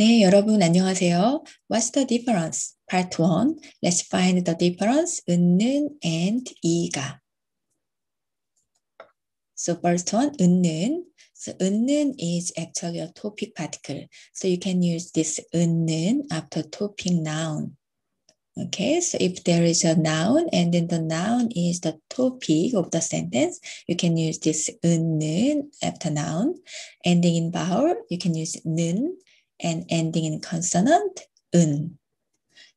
네, 여러분 안녕하세요. What's the difference? Part 1. Let's find the difference. 은는 and 이가. So first one, 은는. So 은는 is actually a topic particle. So you can use this 은는 after topic noun. Okay, so if there is a noun and then the noun is the topic of the sentence, you can use this 은는 after noun. Ending in vowel, you can use 는 and ending in consonant, 은.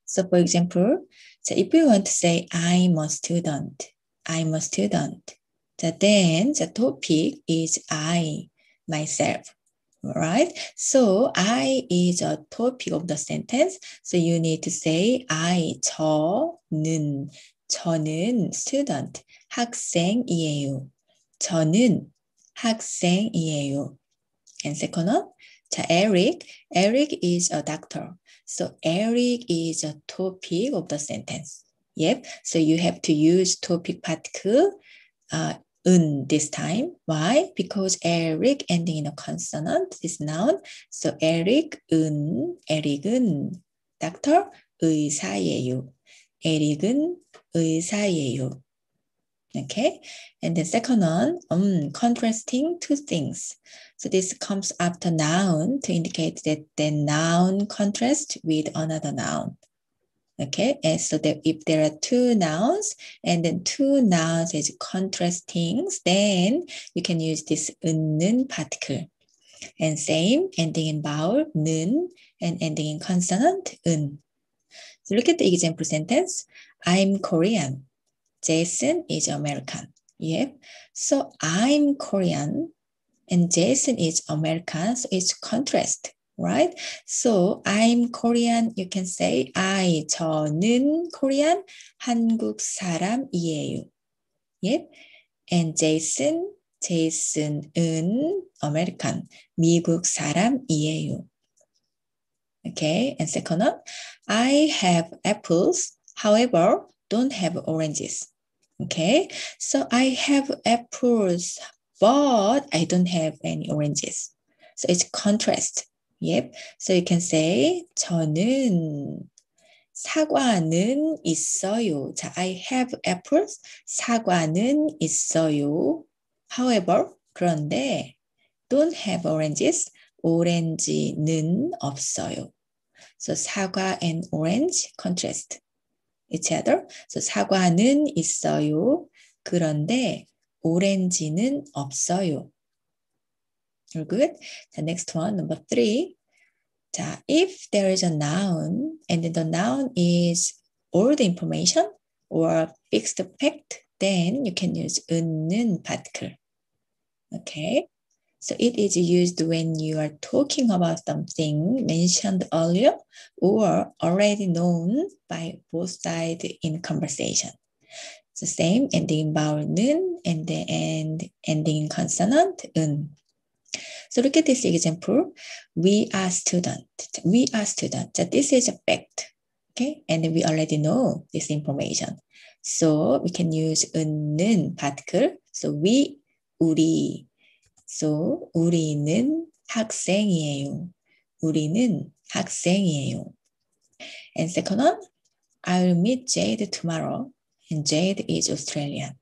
So for example, so if we want to say I'm a student, I'm a student, so then the topic is I, myself, right? So I is a topic of the sentence. So you need to say I, 저는, 저는 student, 학생이에요. 저는 학생이에요. And second one, 자, Eric. Eric is a doctor. So Eric is a topic of the sentence. Yep. So you have to use topic particle uh, un this time. Why? Because Eric ending in a consonant is noun. So Eric 은, Eric은 doctor 의사예요. Eric은 의사예요. Okay. And the second one, um, contrasting two things. So this comes after noun to indicate that the noun contrasts with another noun. Okay, and so that if there are two nouns and then two nouns as contrasting, then you can use this 은는 particle. And same, ending in vowel, 는, and ending in consonant, 은. So look at the example sentence. I'm Korean. Jason is American. Yep. So I'm Korean and Jason is American. So it's contrast, right? So I'm Korean. You can say I, 저는 Korean, 한국 사람이에요. Yep. And Jason, Jason은 American, 미국 사람이에요. Okay. And second one, I have apples. However, don't have oranges. Okay, so I have apples, but I don't have any oranges. So it's contrast. Yep. So you can say 저는 사과는 있어요. 자, I have apples. 사과는 있어요. However, 그런데 don't have oranges. 오렌지는 없어요. So 사과 and orange contrast each other. So 사과는 있어요. 그런데 오렌지는 없어요. All good. The next one, number three. 자, if there is a noun and the noun is all the information or fixed fact, then you can use 은는 particle. Okay. So it is used when you are talking about something mentioned earlier or already known by both sides in conversation. the same ending in vowel 는 and the end ending in consonant 은. So look at this example. We are student. We are student. So this is a fact. Okay, and we already know this information. So we can use 은는 particle. So we 우리. So 우리는 학생이에요. 우리는 학생이에요. And second one, I'll meet Jade tomorrow. and Jade is Australian.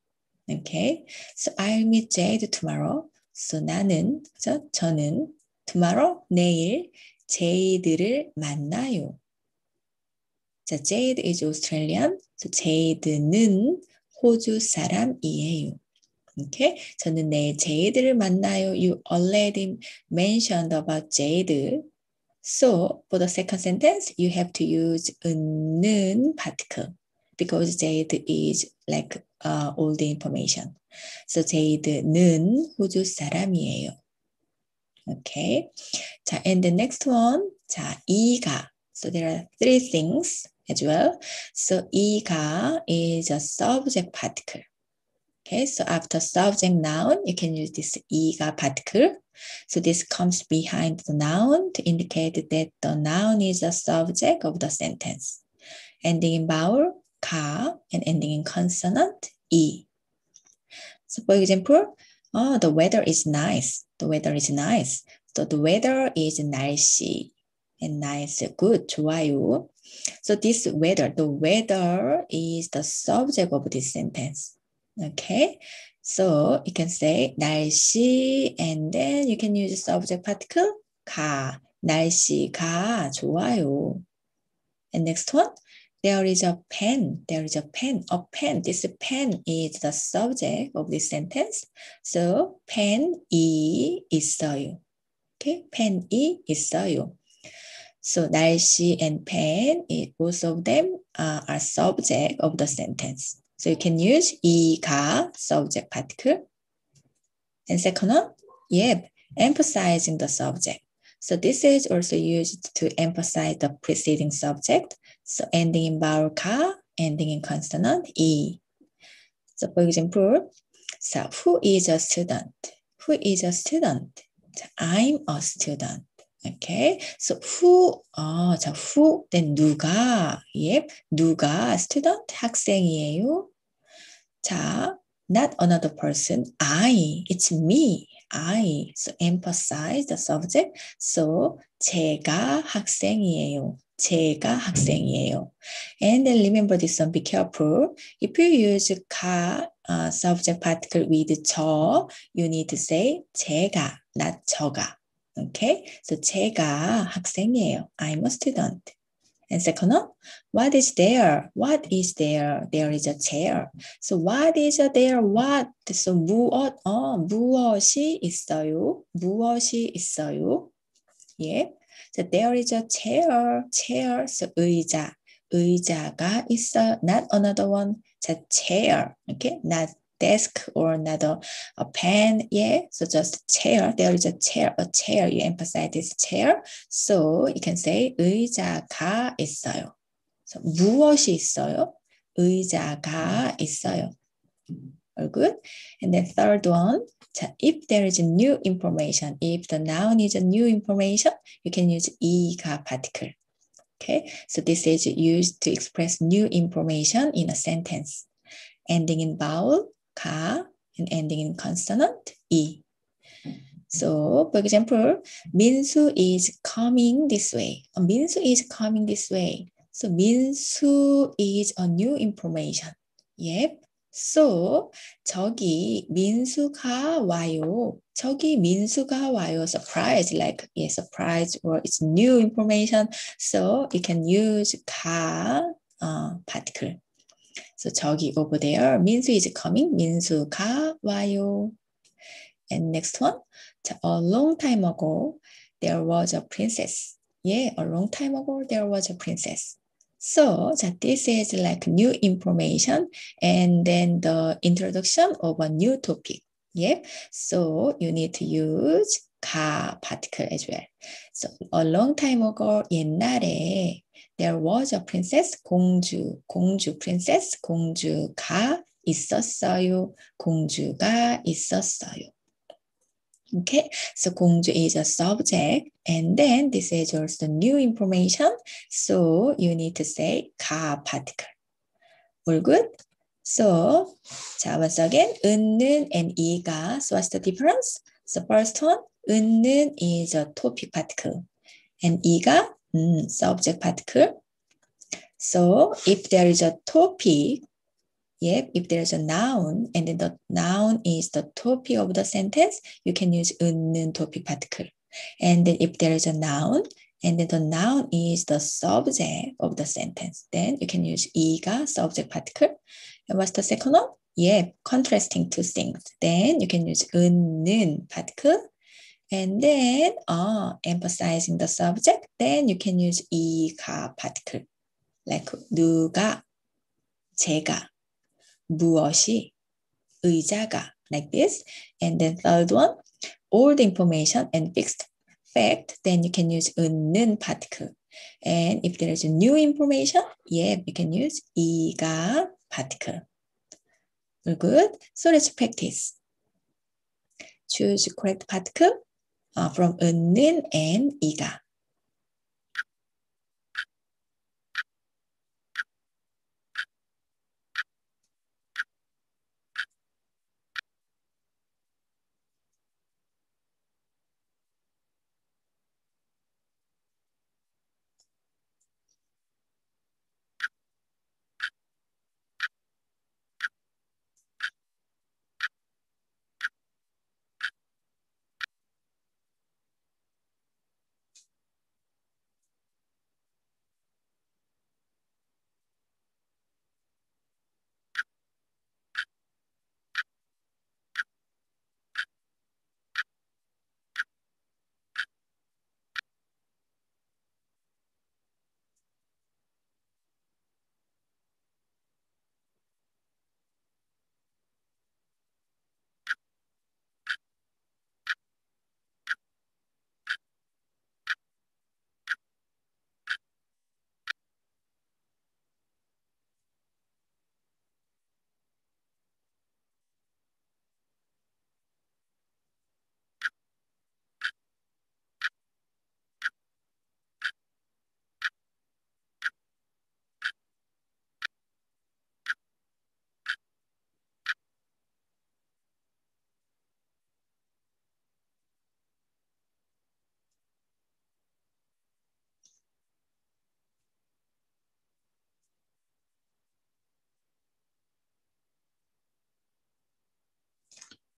Okay, so I'll meet Jade tomorrow. So 나는, 저, 저는 tomorrow, 내일 제이드를 만나요. 자, Jade is Australian. So Jade는 호주 사람이에요. Okay, 저는 내일 제이드를 만나요. You already mentioned about Jade. So for the second sentence, you have to use 은는 particle. because Jade is like uh, all the information. So Jade는 호주 사람이에요. Okay. 자, and the next one. 자, 이가. So there are three things as well. So 이가 is a subject particle. Okay, so after subject noun, you can use this 이가 particle. So this comes behind the noun to indicate that the noun is a subject of the sentence. Ending in vowel, 가 and ending in consonant e. So for example, oh, the weather is nice. The weather is nice. So the weather is 날씨. and nice, good, 좋아요. So this weather, the weather is the subject of this sentence. Okay, so you can say 날씨 and then you can use subject particle 가. 날씨가 좋아요. And next one, there is a pen. There is a pen. A pen. This pen is the subject of this sentence. So 펜이 있어요. Okay, 펜이 있어요. So 날씨 and pen, it, both of them uh, are subject of the sentence. So you can use 이가 subject particle. And second one, yep, emphasizing the subject. So this is also used to emphasize the preceding subject. So ending in vowel ka, ending in consonant e. So for example, so who is a student? Who is a student? I'm a student. Okay, so who, 어, 자, who, then 누가, yep, 누가, student, 학생이에요. 자, not another person, I, it's me, I. So emphasize the subject. So 제가 학생이에요. 제가 학생이에요. And then remember this one, be careful. If you use 가 uh, subject particle with 저, you need to say 제가, not 저가. Okay, so 제가 학생이에요. I'm a student. And second one, what is there? What is there? There is a chair. So what is there? What? So 무엇? 어, 무엇이 있어요? 무엇이 있어요? Yeah. So there is a chair. Chair. So 의자. 의자가 있어. Not another one. 자, chair. Okay. Not desk or another a pen. Yeah, so just chair. There is a chair, a chair. You emphasize this chair. So you can say 의자가 있어요. So 무엇이 있어요? 의자가 있어요. All good. And then third one, if there is new information, if the noun is a new information, you can use 이가 particle. Okay, so this is used to express new information in a sentence. Ending in vowel, 가 and ending in consonant e. So, for example, Minsu is coming this way. Minsu is coming this way. So, Minsu is a new information. Yep. So, 저기 민수가 와요. 저기 민수가 와요. Surprise, like yeah, surprise or it's new information. So, you can use 가 uh, particle. So 저기 over there, 민수 is coming. 민수가 와요. And next one, a long time ago, there was a princess. Yeah, a long time ago, there was a princess. So this is like new information and then the introduction of a new topic. Yeah, so you need to use 가 particle as well. So a long time ago, 옛날에 There was a princess, 공주, 공주, princess, 공주가 있었어요. 공주가 있었어요. Okay, so 공주 is a subject, and then this is also new information. So you need to say 가 particle. All good? So, 자, once again, 은는 and 이가. So what's the difference? So first one, 은는 is a topic particle, and 이가 Mm, subject particle. So if there is a topic, yep, if there is a noun and then the noun is the topic of the sentence, you can use 은는 topic particle. And then if there is a noun and then the noun is the subject of the sentence, then you can use 이가 subject particle. And what's the second one? Yeah, contrasting two things. Then you can use 은는 particle and then uh, emphasizing the subject, then you can use 이가 particle. Like 누가, 제가, 무엇이, 의자가, like this. And then third one, all the information and fixed fact, then you can use 은는 particle. And if there is new information, yeah, you can use 이가 particle. We're good. So let's practice. Choose correct particle uh, from 은는 and 이가.